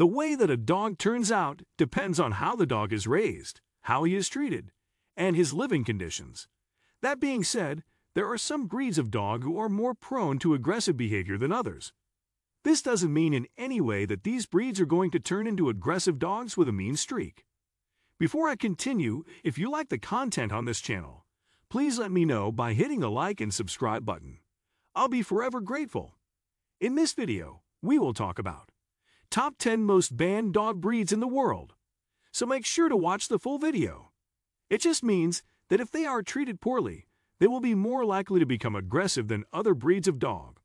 The way that a dog turns out depends on how the dog is raised, how he is treated, and his living conditions. That being said, there are some breeds of dog who are more prone to aggressive behavior than others. This doesn't mean in any way that these breeds are going to turn into aggressive dogs with a mean streak. Before I continue, if you like the content on this channel, please let me know by hitting the like and subscribe button. I'll be forever grateful. In this video, we will talk about Top 10 Most Banned Dog Breeds in the World. So make sure to watch the full video. It just means that if they are treated poorly, they will be more likely to become aggressive than other breeds of dog.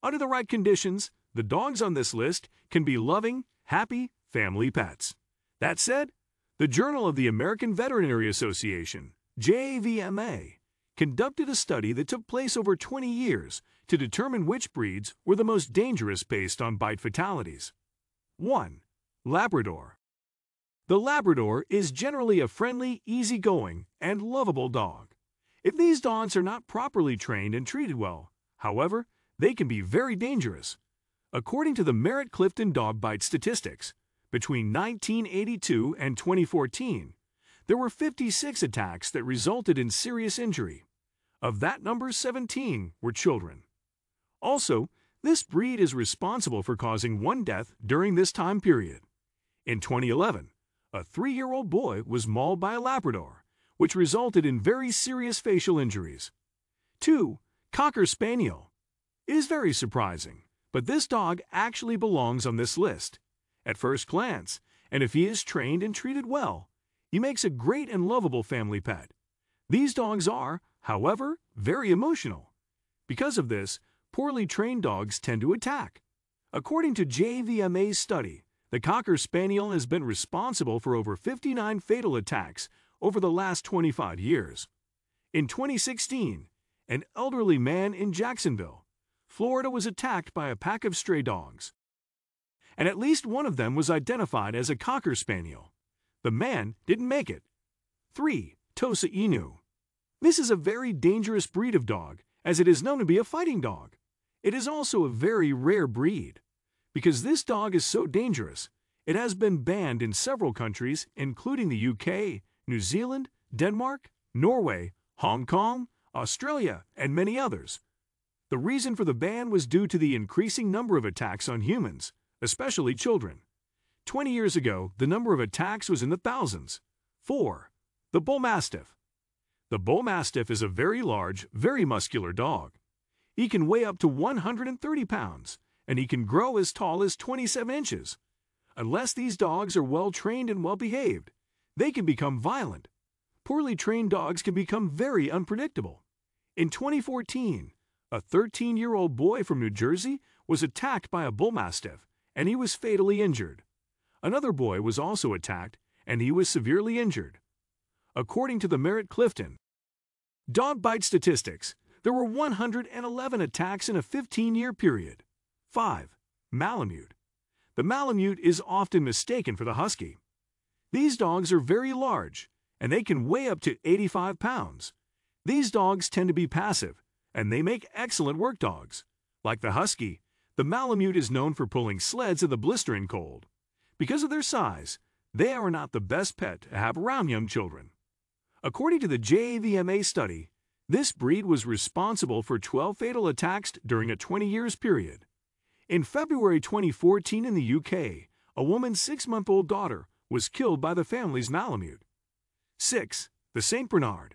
Under the right conditions, the dogs on this list can be loving, happy family pets. That said, the Journal of the American Veterinary Association, JAVMA, conducted a study that took place over 20 years to determine which breeds were the most dangerous based on bite fatalities. 1. Labrador. The Labrador is generally a friendly, easygoing, and lovable dog. If these dogs are not properly trained and treated well, however, they can be very dangerous. According to the Merritt Clifton dog bite statistics, between 1982 and 2014, there were 56 attacks that resulted in serious injury. Of that number, 17 were children. Also, this breed is responsible for causing one death during this time period. In 2011, a three year old boy was mauled by a Labrador, which resulted in very serious facial injuries. 2. Cocker Spaniel. It is very surprising, but this dog actually belongs on this list. At first glance, and if he is trained and treated well, he makes a great and lovable family pet. These dogs are, however, very emotional. Because of this, poorly trained dogs tend to attack. According to JVMA's study, the Cocker Spaniel has been responsible for over 59 fatal attacks over the last 25 years. In 2016, an elderly man in Jacksonville, Florida was attacked by a pack of stray dogs and at least one of them was identified as a Cocker Spaniel. The man didn't make it. 3. Tosa Inu. This is a very dangerous breed of dog, as it is known to be a fighting dog. It is also a very rare breed. Because this dog is so dangerous, it has been banned in several countries, including the UK, New Zealand, Denmark, Norway, Hong Kong, Australia, and many others. The reason for the ban was due to the increasing number of attacks on humans, especially children. 20 years ago, the number of attacks was in the thousands. 4. The Bull Mastiff. The Bull Mastiff is a very large, very muscular dog. He can weigh up to 130 pounds, and he can grow as tall as 27 inches. Unless these dogs are well trained and well behaved, they can become violent. Poorly trained dogs can become very unpredictable. In 2014, a 13 year old boy from New Jersey was attacked by a bull mastiff and he was fatally injured. Another boy was also attacked, and he was severely injured. According to the Merritt Clifton dog bite statistics, there were 111 attacks in a 15 year period. 5. Malamute. The Malamute is often mistaken for the Husky. These dogs are very large, and they can weigh up to 85 pounds. These dogs tend to be passive, and they make excellent work dogs. Like the Husky, the Malamute is known for pulling sleds in the blistering cold. Because of their size, they are not the best pet to have around young children. According to the JAVMA study, this breed was responsible for 12 fatal attacks during a 20 years period. In February 2014 in the UK, a woman's six month old daughter was killed by the family's Malamute. 6. The St. Bernard.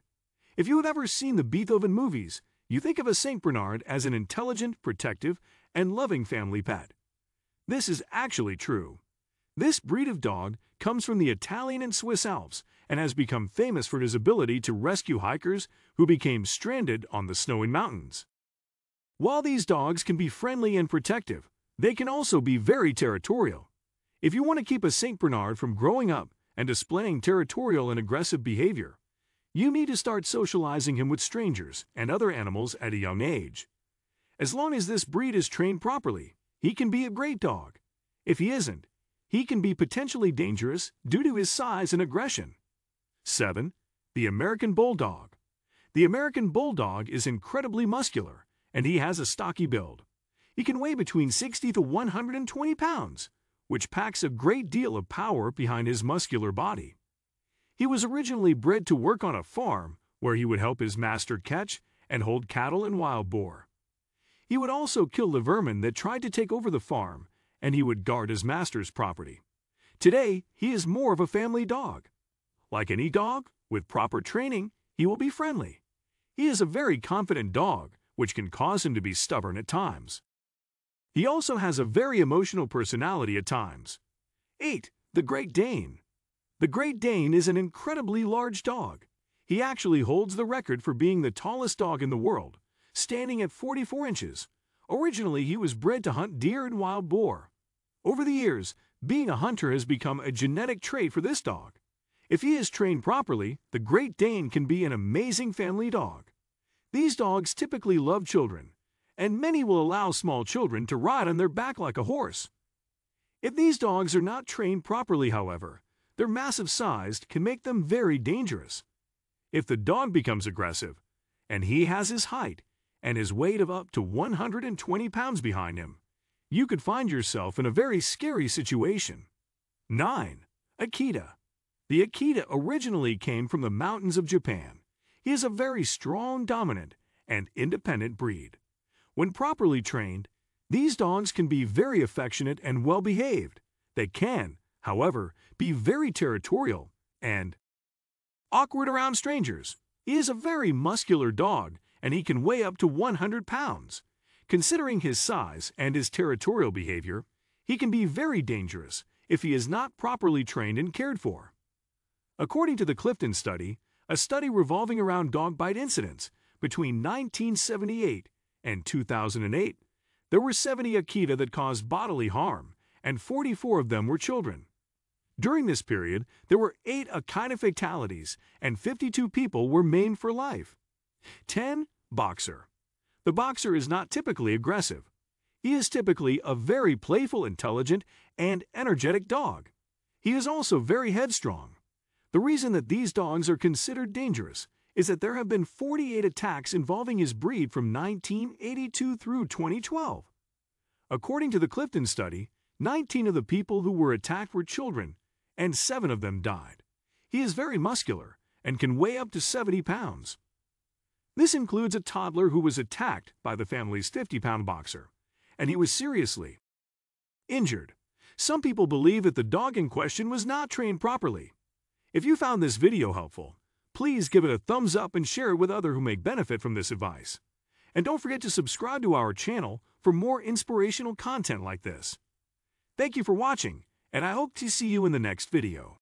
If you have ever seen the Beethoven movies, you think of a St. Bernard as an intelligent, protective, and loving family pet. This is actually true. This breed of dog comes from the Italian and Swiss Alps and has become famous for his ability to rescue hikers who became stranded on the snowy mountains. While these dogs can be friendly and protective, they can also be very territorial. If you want to keep a St. Bernard from growing up and displaying territorial and aggressive behavior, you need to start socializing him with strangers and other animals at a young age. As long as this breed is trained properly, he can be a great dog. If he isn't, he can be potentially dangerous due to his size and aggression. 7. The American Bulldog. The American Bulldog is incredibly muscular, and he has a stocky build. He can weigh between 60 to 120 pounds, which packs a great deal of power behind his muscular body. He was originally bred to work on a farm where he would help his master catch and hold cattle and wild boar. He would also kill the vermin that tried to take over the farm, and he would guard his master's property. Today, he is more of a family dog. Like any dog, with proper training, he will be friendly. He is a very confident dog, which can cause him to be stubborn at times. He also has a very emotional personality at times. 8. The Great Dane. The Great Dane is an incredibly large dog. He actually holds the record for being the tallest dog in the world, standing at 44 inches. Originally, he was bred to hunt deer and wild boar. Over the years, being a hunter has become a genetic trait for this dog. If he is trained properly, the Great Dane can be an amazing family dog. These dogs typically love children, and many will allow small children to ride on their back like a horse. If these dogs are not trained properly, however, their massive size can make them very dangerous. If the dog becomes aggressive, and he has his height and his weight of up to 120 pounds behind him, you could find yourself in a very scary situation. 9. Akita. The Akita originally came from the mountains of Japan. He is a very strong, dominant, and independent breed. When properly trained, these dogs can be very affectionate and well behaved. They can, however, be very territorial and awkward around strangers. He is a very muscular dog and he can weigh up to 100 pounds. Considering his size and his territorial behavior, he can be very dangerous if he is not properly trained and cared for. According to the Clifton study, a study revolving around dog bite incidents between 1978 and 2008, there were 70 Akita that caused bodily harm, and 44 of them were children. During this period, there were 8 Akita fatalities, and 52 people were maimed for life. 10. Boxer. The boxer is not typically aggressive. He is typically a very playful, intelligent, and energetic dog. He is also very headstrong. The reason that these dogs are considered dangerous is that there have been 48 attacks involving his breed from 1982 through 2012. According to the Clifton study, 19 of the people who were attacked were children, and 7 of them died. He is very muscular and can weigh up to 70 pounds. This includes a toddler who was attacked by the family's 50 pound boxer, and he was seriously injured. Some people believe that the dog in question was not trained properly. If you found this video helpful, Please give it a thumbs up and share it with others who may benefit from this advice. And don't forget to subscribe to our channel for more inspirational content like this. Thank you for watching, and I hope to see you in the next video.